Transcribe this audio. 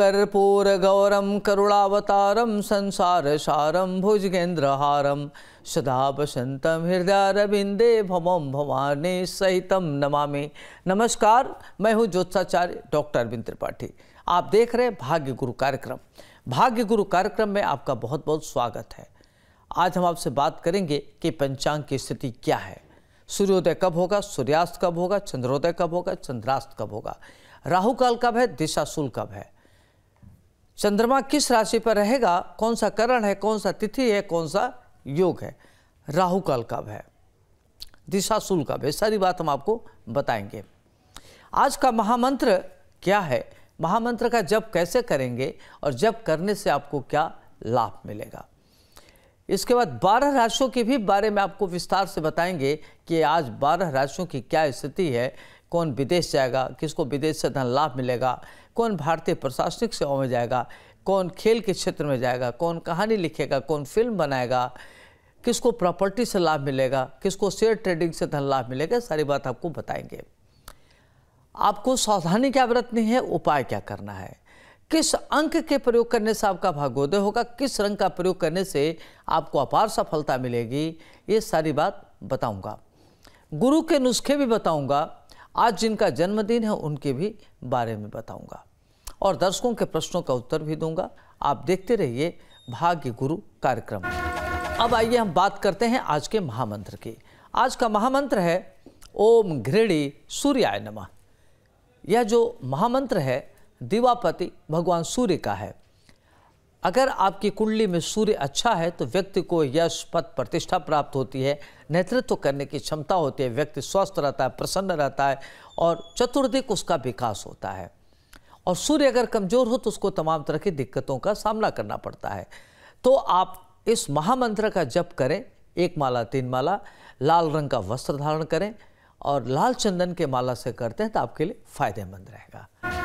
कर्पूरगौरं करुणावतारं संसारसारं भुजगेन्द्रहारं सदा वसन्तं हृदयारविन्दे भवं भवानी सहितं नमामि। नमस्कार, मैं हूँ ज्योत्साचार्य डॉक्टर अरविंद त्रिपाठी। आप देख रहे हैं भाग्य गुरु कार्यक्रम। भाग्य गुरु कार्यक्रम में आपका बहुत बहुत स्वागत है। आज हम आपसे बात करेंगे कि पंचांग की स्थिति क्या है। सूर्योदय कब होगा, सूर्यास्त कब होगा, चंद्रोदय कब होगा, चंद्रास्त कब होगा। राहु काल कब है, दिशाशूल कब है? चंद्रमा किस राशि पर रहेगा? कौन सा करण है? कौन सा तिथि है? कौन सा योग है? राहु काल कब है दिशाशूल कब है सारी बात हम आपको बताएँगे। आज का महामंत्र क्या है? महामंत्र का जप कैसे करेंगे और जप करने से आपको क्या लाभ मिलेगा? इसके बाद बारह राशियों के भी बारे में आपको विस्तार से बताएँगे कि आज बारह राशियों की क्या स्थिति है। कौन विदेश जाएगा, किसको विदेश से धन लाभ मिलेगा, कौन भारतीय प्रशासनिक सेवाओं में जाएगा, कौन खेल के क्षेत्र में जाएगा, कौन कहानी लिखेगा, कौन फ़िल्म बनाएगा, किसको प्रॉपर्टी से लाभ मिलेगा, किसको शेयर ट्रेडिंग से धन लाभ मिलेगा, सारी बात आपको बताएँगे। आपको सावधानी क्या बरतनी है, उपाय क्या करना है? किस अंक के प्रयोग करने से आपका भाग्योदय होगा, किस रंग का प्रयोग करने से आपको अपार सफलता मिलेगी, ये सारी बात बताऊँगा। गुरु के नुस्खे भी बताऊँगा आज जिनका जन्मदिन है, उनके भी बारे में बताऊँगा। और दर्शकों के प्रश्नों का उत्तर भी दूँगा। आप देखते रहिए भाग्य गुरु कार्यक्रम। अब आइए हम बात करते हैं आज के महामंत्र की। आज का महामंत्र है, ओम घृणी सूर्याय नमः। यह जो महामंत्र है, दिवापति भगवान सूर्य का है। अगर आपकी कुंडली में सूर्य अच्छा है तो व्यक्ति को यश पद प्रतिष्ठा प्राप्त होती है। नेतृत्व करने की क्षमता होती है, व्यक्ति स्वस्थ रहता है, प्रसन्न रहता है और चतुर्दिक उसका विकास होता है। और सूर्य अगर कमज़ोर हो तो उसको तमाम तरह की दिक्कतों का सामना करना पड़ता है। तो आप इस महामंत्र का जप करें, एक माला, तीन माला, लाल रंग का वस्त्र धारण करें और लाल चंदन के माला से करते हैं तो आपके लिए फ़ायदेमंद रहेगा।